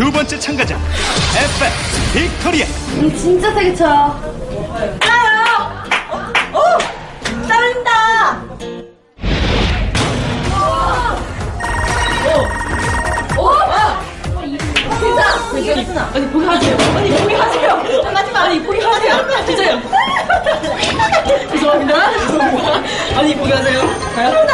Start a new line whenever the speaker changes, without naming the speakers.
두 번째 참가자 FX 빅토리아
이 진짜 세게 쳐요.
나요! 어! 떨린다! 진짜!
아니 포기하세요. 아니 포기하세요.
마지막!
아니 포기하세요. 진짜요. 죄송합니다. 죄송합니다. 아니 포기하세요. 가요?